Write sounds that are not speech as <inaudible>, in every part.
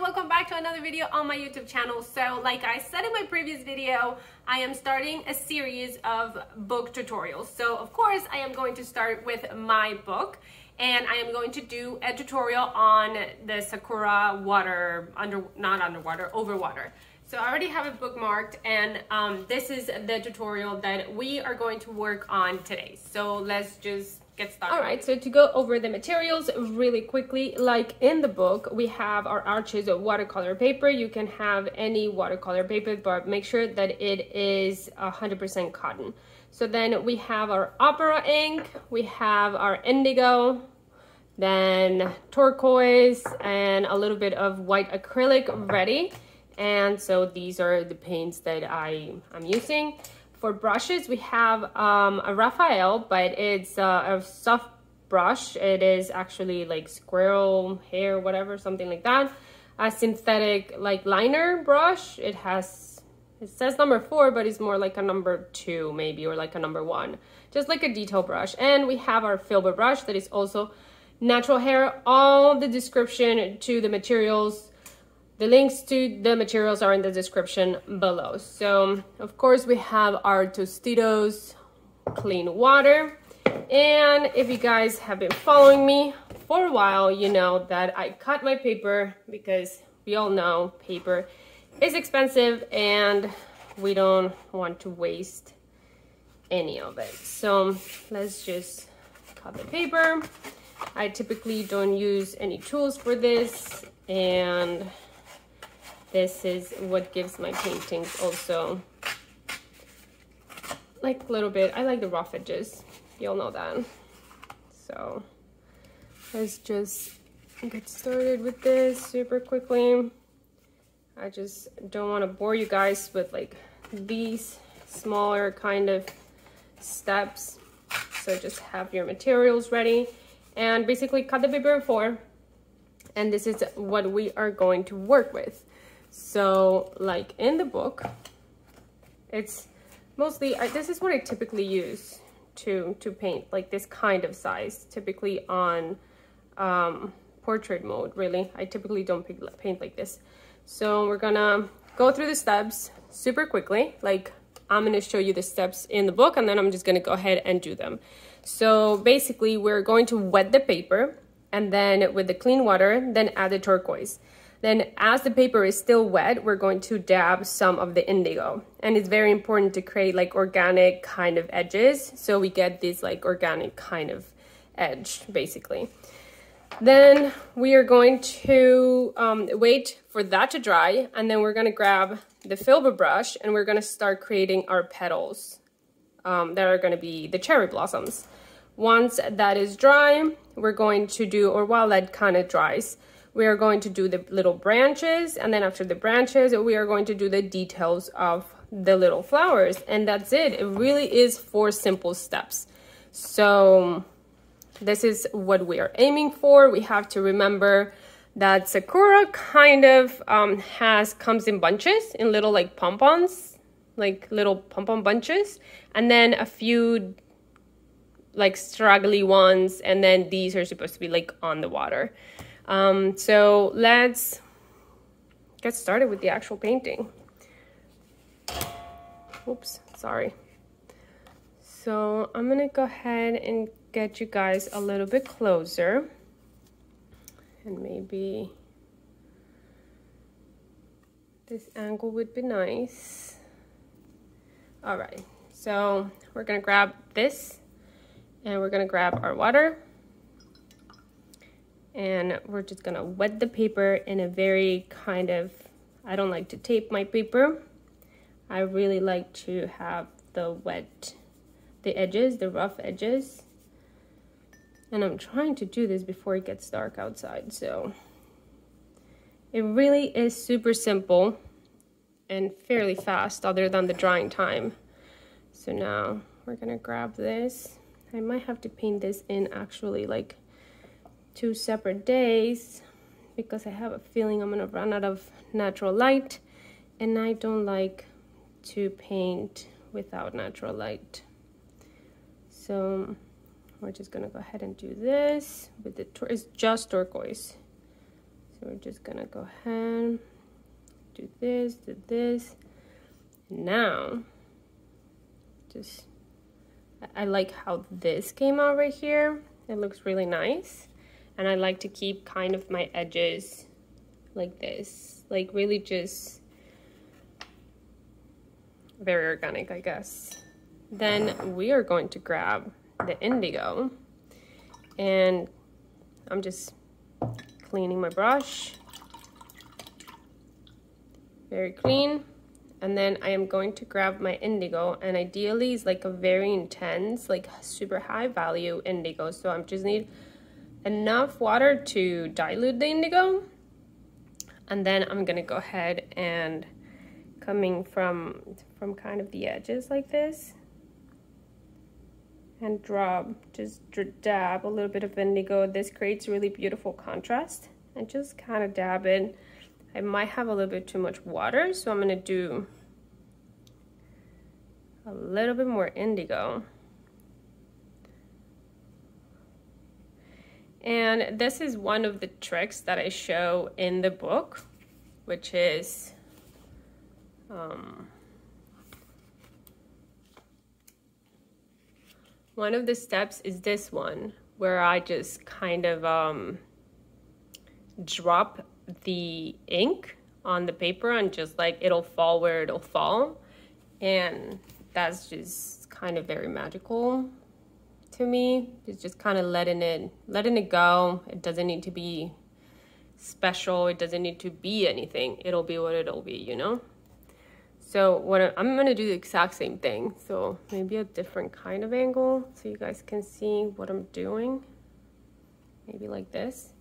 welcome back to another video on my YouTube channel. So like I said in my previous video, I am starting a series of book tutorials. So of course I am going to start with my book and I am going to do a tutorial on the Sakura water, under not underwater, over water. So I already have it bookmarked and um, this is the tutorial that we are going to work on today. So let's just get started. All right, so to go over the materials really quickly, like in the book, we have our arches of watercolor paper. You can have any watercolor paper, but make sure that it is 100% cotton. So then we have our opera pink, we have our indigo, then turquoise, and a little bit of white acrylic ready. And so these are the paints that I am using. For brushes, we have um, a Raphael, but it's uh, a soft brush. It is actually like squirrel hair, whatever, something like that. A synthetic like liner brush. It has, it says number four, but it's more like a number two maybe, or like a number one. Just like a detail brush. And we have our filbert brush that is also natural hair. All the description to the materials the links to the materials are in the description below. So, of course, we have our Tostitos clean water. And if you guys have been following me for a while, you know that I cut my paper because we all know paper is expensive and we don't want to waste any of it. So let's just cut the paper. I typically don't use any tools for this and this is what gives my paintings also like a little bit. I like the rough edges. You'll know that. So let's just get started with this super quickly. I just don't want to bore you guys with like these smaller kind of steps. So just have your materials ready and basically cut the paper in four. And this is what we are going to work with. So like in the book, it's mostly, I, this is what I typically use to, to paint, like this kind of size, typically on um, portrait mode, really. I typically don't paint like this. So we're gonna go through the steps super quickly. Like I'm gonna show you the steps in the book and then I'm just gonna go ahead and do them. So basically we're going to wet the paper and then with the clean water, then add the turquoise. Then as the paper is still wet, we're going to dab some of the indigo. And it's very important to create like organic kind of edges. So we get this like organic kind of edge basically. Then we are going to um, wait for that to dry and then we're gonna grab the filbert brush and we're gonna start creating our petals um, that are gonna be the cherry blossoms. Once that is dry, we're going to do, or while that kind of dries, we are going to do the little branches and then after the branches we are going to do the details of the little flowers and that's it. It really is four simple steps. So this is what we are aiming for. We have to remember that sakura kind of um, has comes in bunches in little like pompons like little pom-pom bunches and then a few like straggly ones and then these are supposed to be like on the water um, so let's get started with the actual painting. Oops, sorry. So I'm gonna go ahead and get you guys a little bit closer and maybe this angle would be nice. All right, so we're gonna grab this and we're gonna grab our water and we're just gonna wet the paper in a very kind of I don't like to tape my paper. I really like to have the wet the edges the rough edges. And I'm trying to do this before it gets dark outside so. It really is super simple and fairly fast other than the drying time. So now we're gonna grab this. I might have to paint this in actually like two separate days because I have a feeling I'm gonna run out of natural light and I don't like to paint without natural light. So we're just gonna go ahead and do this with the, it's just turquoise. So we're just gonna go ahead, do this, do this. Now, just, I like how this came out right here. It looks really nice. And I like to keep kind of my edges like this, like really just very organic, I guess. Then we are going to grab the indigo and I'm just cleaning my brush. Very clean. And then I am going to grab my indigo and ideally it's like a very intense, like super high value indigo. So I'm just need enough water to dilute the indigo. And then I'm gonna go ahead and coming from, from kind of the edges like this and drop, just dab a little bit of indigo. This creates really beautiful contrast and just kind of dab it. I might have a little bit too much water, so I'm gonna do a little bit more indigo. And this is one of the tricks that I show in the book, which is um, one of the steps is this one, where I just kind of um, drop the ink on the paper and just like it'll fall where it'll fall. And that's just kind of very magical to me. It's just kind of letting it letting it go. It doesn't need to be special. It doesn't need to be anything. It'll be what it'll be, you know? So what I, I'm gonna do the exact same thing. So maybe a different kind of angle so you guys can see what I'm doing. Maybe like this.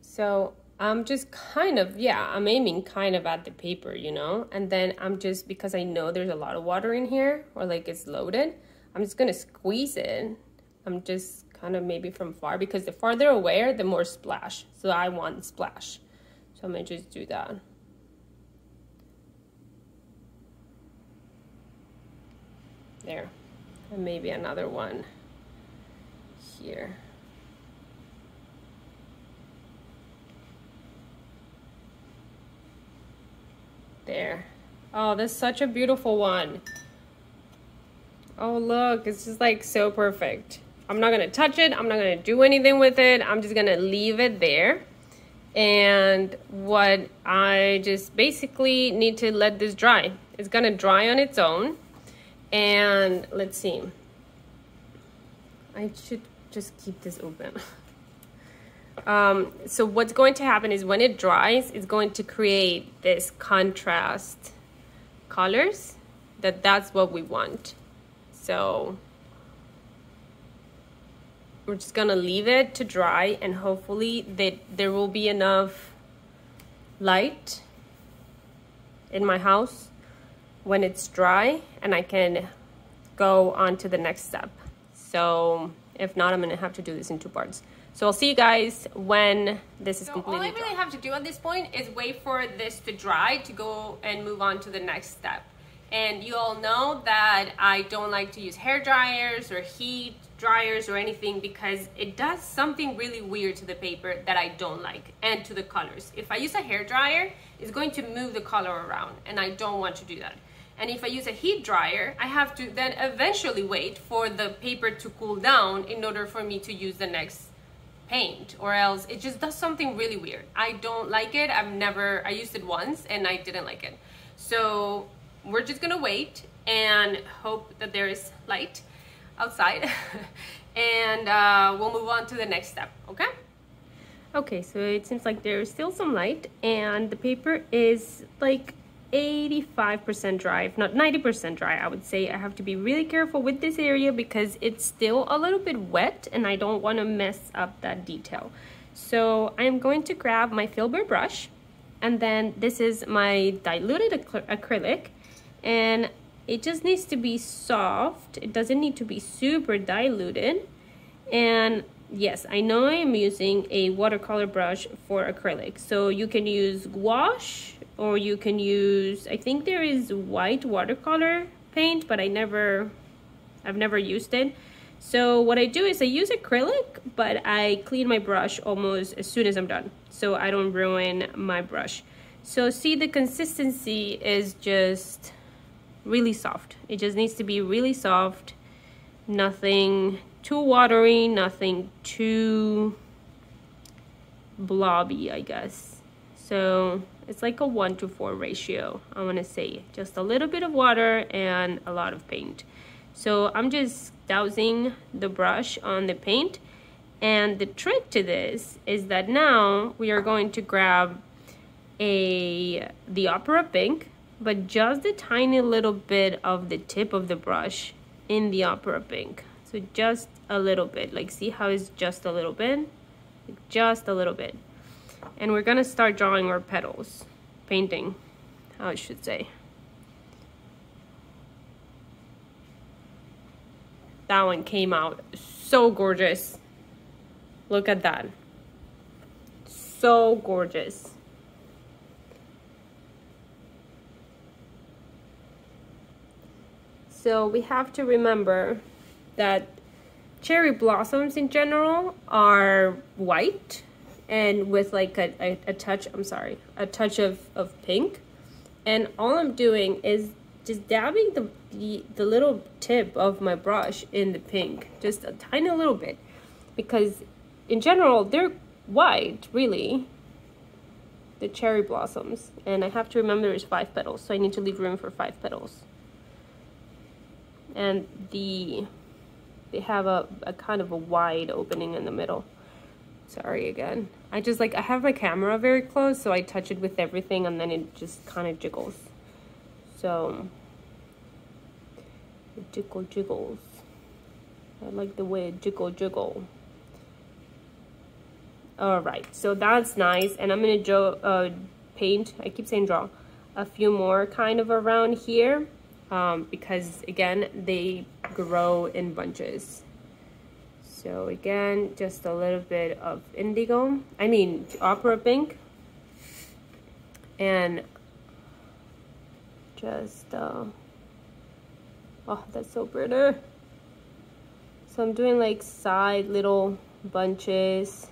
So I'm just kind of, yeah, I'm aiming kind of at the paper, you know? And then I'm just, because I know there's a lot of water in here or like it's loaded, I'm just gonna squeeze it. I'm just kind of maybe from far because the farther away, the more splash. So I want splash. So I'm gonna just do that. There. And maybe another one here. There. Oh, that's such a beautiful one. Oh, look, it's just like so perfect. I'm not gonna touch it. I'm not gonna do anything with it. I'm just gonna leave it there. And what I just basically need to let this dry. It's gonna dry on its own. And let's see. I should just keep this open. <laughs> Um, so what's going to happen is when it dries, it's going to create this contrast colors that that's what we want. So we're just gonna leave it to dry and hopefully that there will be enough light in my house when it's dry and I can go on to the next step. So if not, I'm gonna have to do this in two parts. So I'll see you guys when this is so completely all I really dry. have to do at this point is wait for this to dry to go and move on to the next step. And you all know that I don't like to use hair dryers or heat dryers or anything because it does something really weird to the paper that I don't like and to the colors. If I use a hair dryer, it's going to move the color around and I don't want to do that. And if I use a heat dryer, I have to then eventually wait for the paper to cool down in order for me to use the next paint or else it just does something really weird. I don't like it. I've never, I used it once and I didn't like it. So we're just gonna wait and hope that there is light outside <laughs> and uh, we'll move on to the next step, okay? Okay, so it seems like there's still some light and the paper is like 85% dry, if not 90% dry, I would say. I have to be really careful with this area because it's still a little bit wet and I don't want to mess up that detail. So I'm going to grab my Filbert brush and then this is my diluted acry acrylic and it just needs to be soft. It doesn't need to be super diluted. And yes, I know I am using a watercolor brush for acrylic. So you can use gouache or you can use, I think there is white watercolor paint, but I never, I've never used it. So what I do is I use acrylic, but I clean my brush almost as soon as I'm done. so I don't ruin my brush. So see the consistency is just really soft. It just needs to be really soft. Nothing too watery, nothing too blobby, I guess. So it's like a one to four ratio, I wanna say. Just a little bit of water and a lot of paint. So I'm just dousing the brush on the paint. And the trick to this is that now we are going to grab a the opera pink, but just a tiny little bit of the tip of the brush in the opera pink. So just a little bit, like see how it's just a little bit? Like just a little bit. And we're gonna start drawing our petals, painting, how I should say. That one came out so gorgeous. Look at that. So gorgeous. So we have to remember that cherry blossoms in general are white and with like a, a, a, touch, I'm sorry, a touch of, of pink. And all I'm doing is just dabbing the, the, the little tip of my brush in the pink, just a tiny little bit. Because in general, they're white, really, the cherry blossoms. And I have to remember there's five petals, so I need to leave room for five petals and the they have a, a kind of a wide opening in the middle. Sorry again. I just like I have my camera very close so I touch it with everything and then it just kind of jiggles. So it jiggle jiggles. I like the way it jiggle jiggle. All right so that's nice and I'm gonna draw uh, paint I keep saying draw a few more kind of around here um, because again, they grow in bunches. So again, just a little bit of indigo, I mean opera pink. And just, uh, oh, that's so pretty. So I'm doing like side little bunches.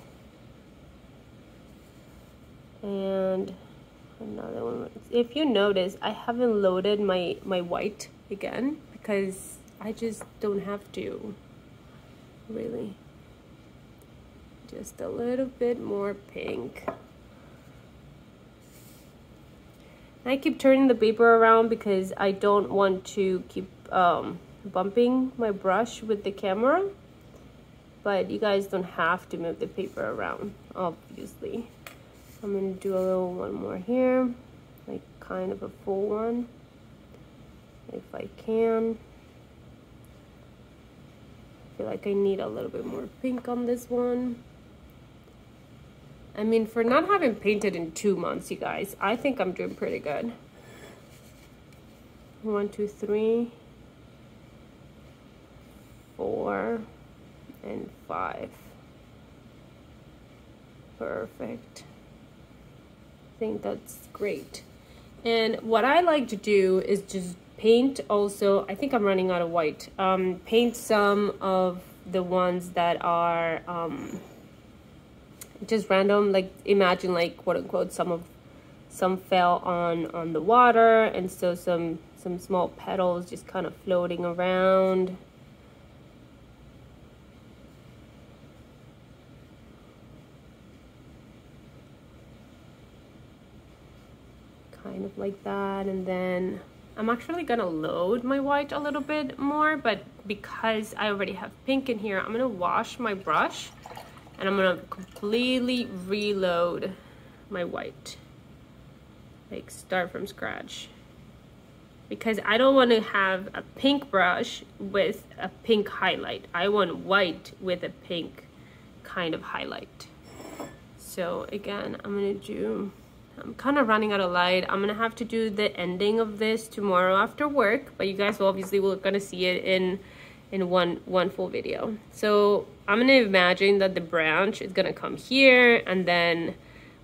And another one. If you notice i haven't loaded my my white again because i just don't have to really. Just a little bit more pink. I keep turning the paper around because I don't want to keep um, bumping my brush with the camera. But you guys don't have to move the paper around obviously I'm going to do a little one more here, like kind of a full one, if I can. I feel like I need a little bit more pink on this one. I mean, for not having painted in two months, you guys, I think I'm doing pretty good. One, two, three, four, and five. Perfect think that's great. And what I like to do is just paint also, I think I'm running out of white, um, paint some of the ones that are um, just random, like imagine like quote unquote some of some fell on on the water and so some some small petals just kind of floating around kind of like that. And then I'm actually gonna load my white a little bit more but because I already have pink in here I'm gonna wash my brush and I'm gonna completely reload my white. Like start from scratch. Because I don't want to have a pink brush with a pink highlight. I want white with a pink kind of highlight. So again I'm gonna do I'm kind of running out of light. I'm gonna have to do the ending of this tomorrow after work, but you guys obviously will gonna see it in in one one full video. So I'm gonna imagine that the branch is gonna come here and then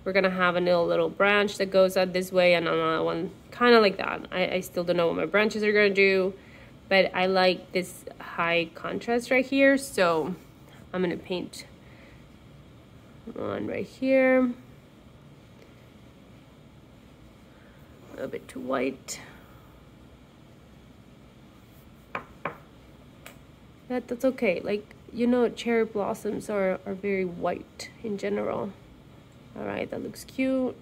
we're gonna have a little little branch that goes out this way and another one kind of like that. I, I still don't know what my branches are gonna do, but I like this high contrast right here. So I'm gonna paint one right here little bit too white. That, that's okay. Like, you know, cherry blossoms are, are very white in general. All right, that looks cute.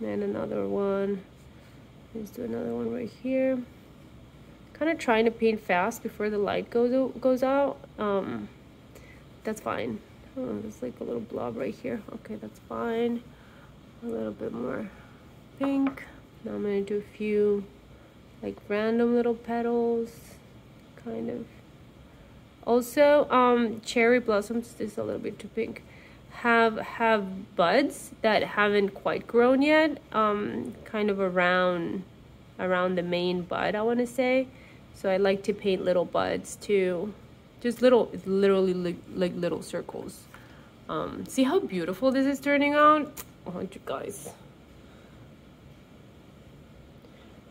And another one. Let's do another one right here. Kind of trying to paint fast before the light goes goes out. Um, that's fine. Oh, there's like a little blob right here. Okay, that's fine. A little bit more pink. Now I'm gonna do a few like random little petals, kind of. Also, um, cherry blossoms this is a little bit too pink. Have have buds that haven't quite grown yet. Um, kind of around around the main bud, I want to say. So I like to paint little buds too. Just little, literally like, like little circles. Um, see how beautiful this is turning out? Oh, you guys.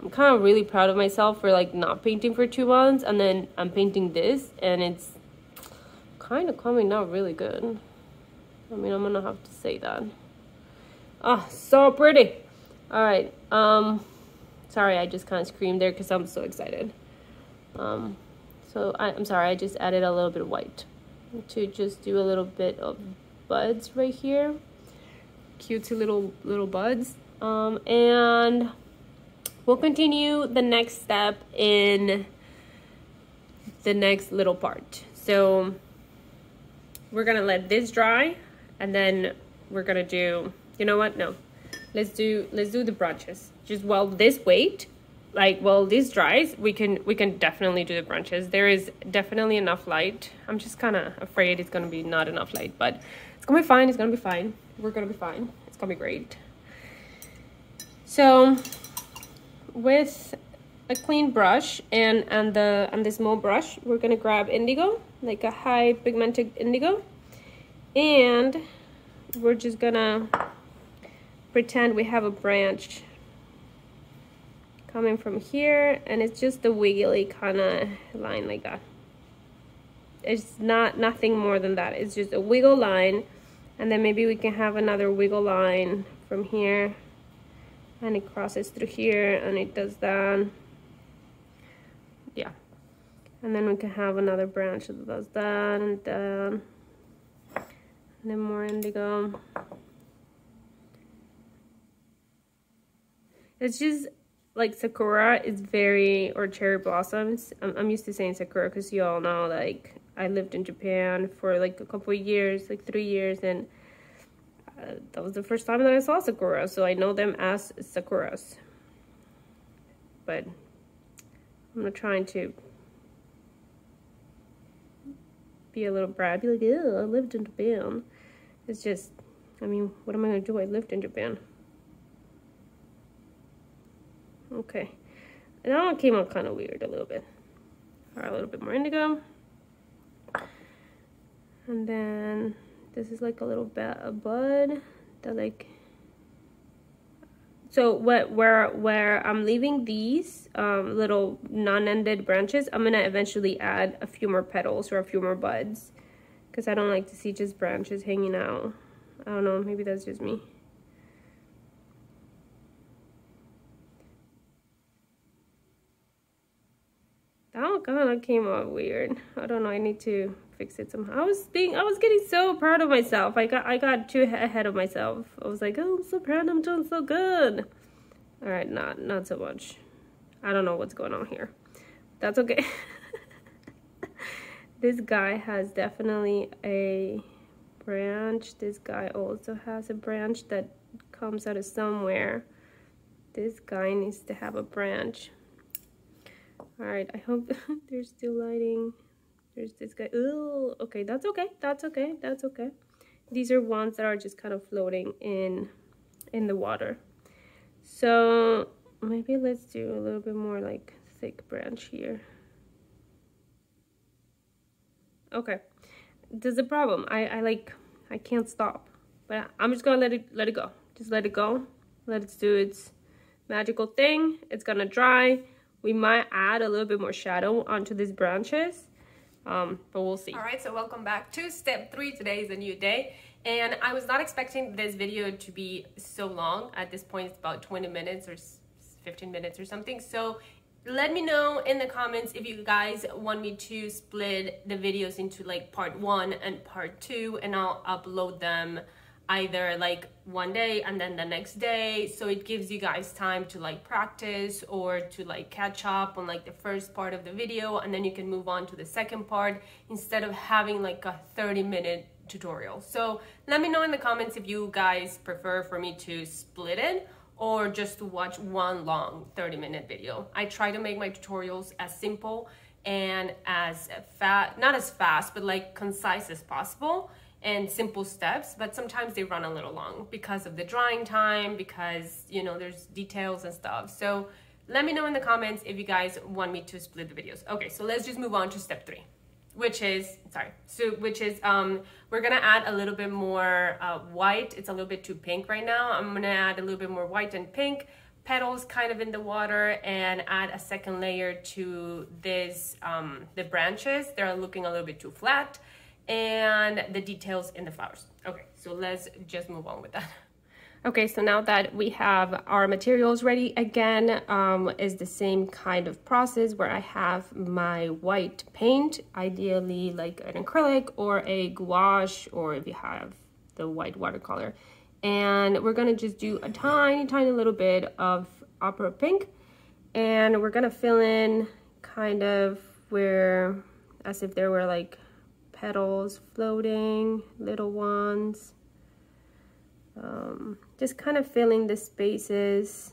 I'm kind of really proud of myself for like not painting for two months and then I'm painting this and it's kind of coming out really good. I mean, I'm gonna have to say that. Ah, oh, so pretty. All right. Um, sorry, I just kind of screamed there because I'm so excited. Um, so I, I'm sorry, I just added a little bit of white to just do a little bit of buds right here. Cutesy little little buds. Um, and we'll continue the next step in the next little part. So we're gonna let this dry and then we're gonna do, you know what? No, let's do, let's do the branches. Just while this wait, like while this dries, we can, we can definitely do the branches. There is definitely enough light. I'm just kind of afraid it's gonna be not enough light, but it's gonna be fine. It's gonna be fine. We're gonna be fine. It's gonna be great. So with a clean brush and and the and the small brush we're gonna grab indigo like a high pigmented indigo. And we're just gonna pretend we have a branch coming from here and it's just a wiggly kind of line like that. It's not nothing more than that. It's just a wiggle line and then maybe we can have another wiggle line from here and it crosses through here and it does that. Yeah. And then we can have another branch that does that and then and then more indigo. It's just like sakura is very or cherry blossoms. I'm, I'm used to saying sakura because you all know like i lived in japan for like a couple of years like three years and that was the first time that I saw sakura, so I know them as sakuras. But I'm not trying to be a little brat, be like, ew, I lived in Japan. It's just, I mean, what am I going to do? I lived in Japan. Okay. And that one came out kind of weird a little bit. Right, a little bit more indigo. And then this is like a little bit a bud that like so what where where I'm leaving these um, little non-ended branches I'm gonna eventually add a few more petals or a few more buds. Because I don't like to see just branches hanging out. I don't know maybe that's just me. That kind of came out weird. I don't know I need to fix it somehow. I was being, I was getting so proud of myself. I got, I got too ahead of myself. I was like, oh, I'm so proud. I'm doing so good. All right, not, not so much. I don't know what's going on here. That's okay. <laughs> this guy has definitely a branch. This guy also has a branch that comes out of somewhere. This guy needs to have a branch. All right, I hope <laughs> there's still lighting. There's this guy. Oh, okay, that's okay. That's okay. That's okay. These are ones that are just kind of floating in in the water. So maybe let's do a little bit more like thick branch here. Okay, there's a problem. I, I like, I can't stop, but I'm just gonna let it, let it go. Just let it go. Let it do its magical thing. It's gonna dry. We might add a little bit more shadow onto these branches um, but we'll see. All right, so welcome back to step three. Today is a new day. And I was not expecting this video to be so long. At this point, it's about 20 minutes or 15 minutes or something. So let me know in the comments if you guys want me to split the videos into like part one and part two and I'll upload them either like one day and then the next day. So it gives you guys time to like practice or to like catch up on like the first part of the video and then you can move on to the second part instead of having like a 30 minute tutorial. So let me know in the comments if you guys prefer for me to split it or just to watch one long 30 minute video. I try to make my tutorials as simple and as fast not as fast but like concise as possible and simple steps, but sometimes they run a little long because of the drying time, because, you know, there's details and stuff. So let me know in the comments if you guys want me to split the videos. Okay, so let's just move on to step three, which is, sorry, so which is, um, we're gonna add a little bit more uh, white. It's a little bit too pink right now. I'm gonna add a little bit more white and pink petals kind of in the water and add a second layer to this, um, the branches. They're looking a little bit too flat and the details in the flowers. Okay, so let's just move on with that. Okay, so now that we have our materials ready again, um, is the same kind of process where I have my white paint, ideally like an acrylic or a gouache, or if you have the white watercolor. And we're gonna just do a tiny, tiny little bit of opera pink. And we're gonna fill in kind of where, as if there were like petals floating, little ones. Um, just kind of filling the spaces.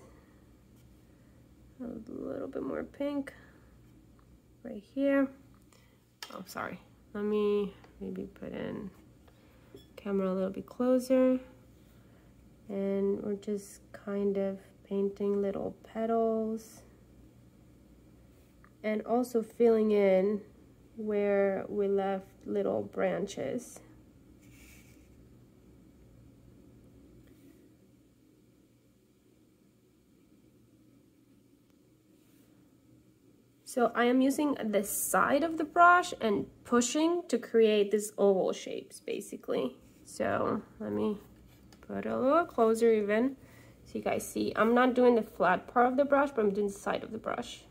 A little bit more pink right here. Oh, sorry. Let me maybe put in camera a little bit closer. And we're just kind of painting little petals. And also filling in where we left little branches. So I am using the side of the brush and pushing to create these oval shapes basically. So let me put a little closer even so you guys see. I'm not doing the flat part of the brush, but I'm doing the side of the brush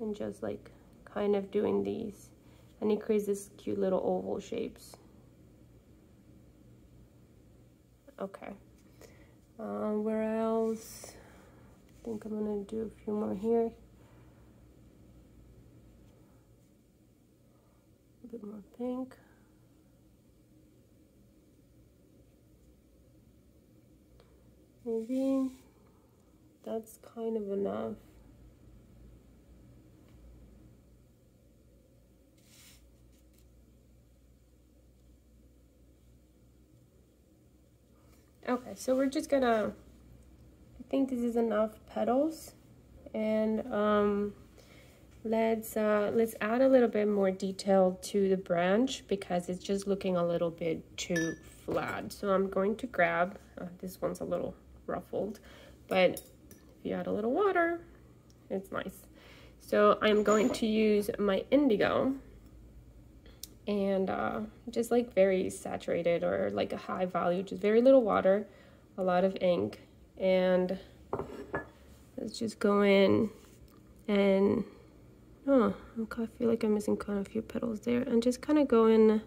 and just like kind of doing these and it creates this cute little oval shapes. Okay. Um, where else? I think I'm gonna do a few more here. A bit more pink. Maybe that's kind of enough. Okay, so we're just gonna, I think this is enough petals. And um, let's, uh, let's add a little bit more detail to the branch because it's just looking a little bit too flat. So I'm going to grab, uh, this one's a little ruffled, but if you add a little water, it's nice. So I'm going to use my indigo and uh, just like very saturated or like a high value, just very little water, a lot of ink, and let's just go in and oh, okay, I feel like I'm missing kind of a few petals there, and just kind of go in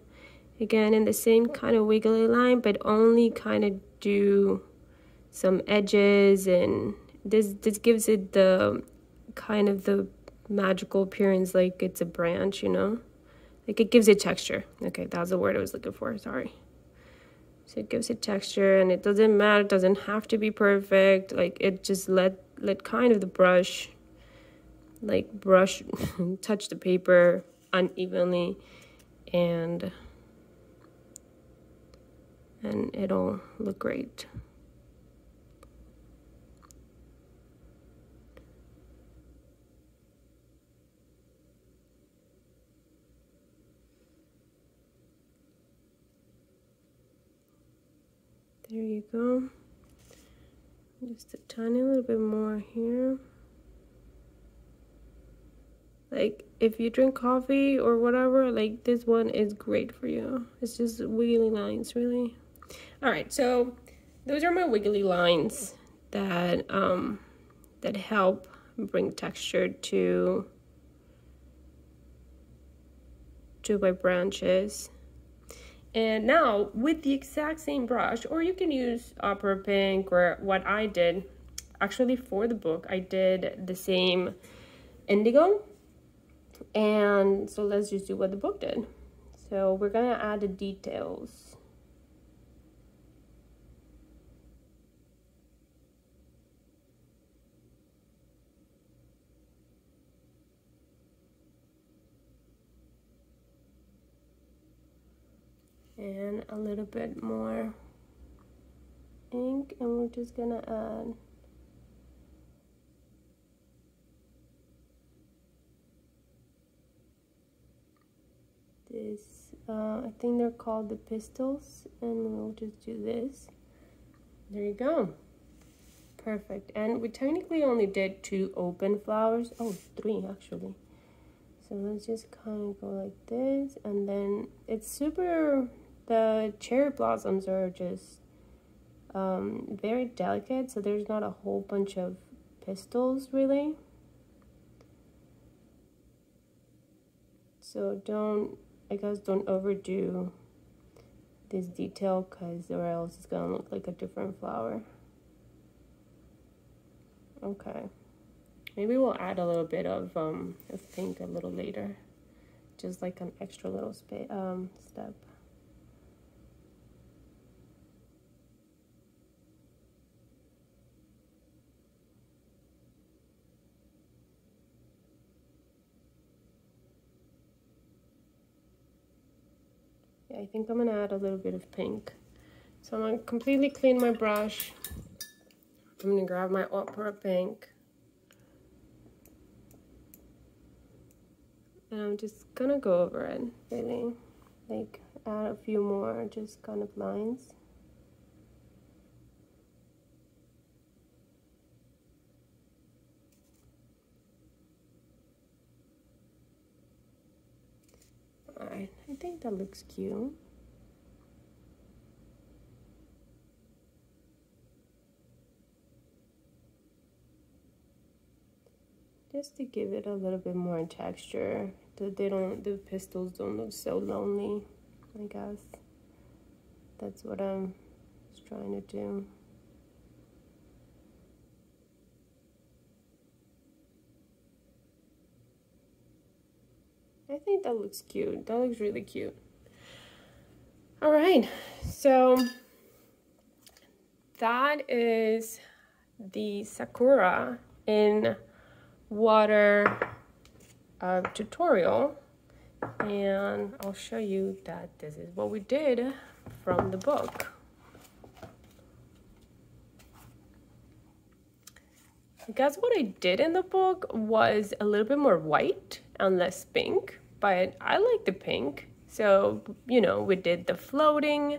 again in the same kind of wiggly line, but only kind of do some edges, and this this gives it the kind of the magical appearance like it's a branch, you know. Like it gives it texture. Okay, that's the word I was looking for. Sorry. So it gives it texture and it doesn't matter, it doesn't have to be perfect. Like it just let let kind of the brush like brush <laughs> touch the paper unevenly and and it'll look great. There you go. Just a tiny little bit more here. Like, if you drink coffee or whatever, like, this one is great for you. It's just wiggly lines, really. All right, so those are my wiggly lines that, um, that help bring texture to to my branches. And now with the exact same brush, or you can use Opera Pink or what I did, actually for the book, I did the same indigo. And so let's just do what the book did. So we're gonna add the details. A little bit more ink and we're just gonna add this uh, I think they're called the pistils and we'll just do this. There you go. Perfect. And we technically only did two open flowers. Oh three actually. So let's just kind of go like this and then it's super the cherry blossoms are just um, very delicate, so there's not a whole bunch of pistils really. So don't, I guess don't overdo this detail because or else it's gonna look like a different flower. Okay. Maybe we'll add a little bit of, um, of pink a little later. Just like an extra little um, step. I think I'm gonna add a little bit of pink. So I'm gonna completely clean my brush. I'm gonna grab my opera pink. And I'm just gonna go over it, really. Like add a few more just kind of lines. Alright, I think that looks cute. Just to give it a little bit more texture, that they don't, the pistils don't look so lonely, I guess. That's what I'm trying to do. I think that looks cute. That looks really cute. All right, so that is the Sakura in water uh, tutorial. And I'll show you that this is what we did from the book. I Guess what I did in the book was a little bit more white and less pink, but I like the pink. So, you know, we did the floating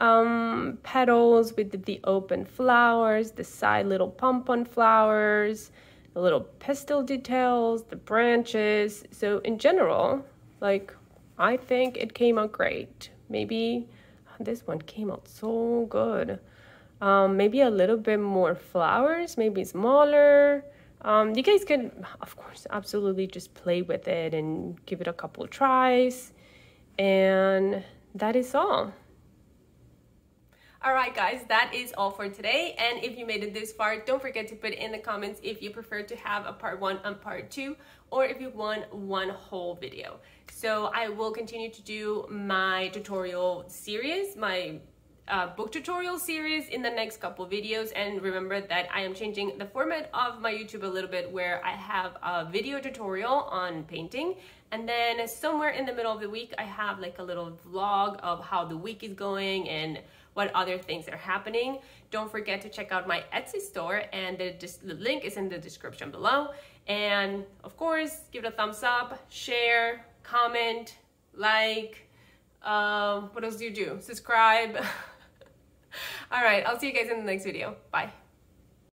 um, petals, we did the open flowers, the side little pom-pom flowers, the little pistil details, the branches. So in general, like, I think it came out great. Maybe this one came out so good. Um, maybe a little bit more flowers, maybe smaller. Um, you guys can, of course, absolutely just play with it and give it a couple tries. And that is all. All right, guys, that is all for today. And if you made it this far, don't forget to put in the comments if you prefer to have a part one and part two, or if you want one whole video. So I will continue to do my tutorial series, my uh, book tutorial series in the next couple videos and remember that I am changing the format of my YouTube a little bit where I have a video tutorial on painting and then somewhere in the middle of the week I have like a little vlog of how the week is going and what other things are happening. Don't forget to check out my Etsy store and the, the link is in the description below. And of course, give it a thumbs up, share, comment, like, um, what else do you do? Subscribe. <laughs> All right, I'll see you guys in the next video. Bye.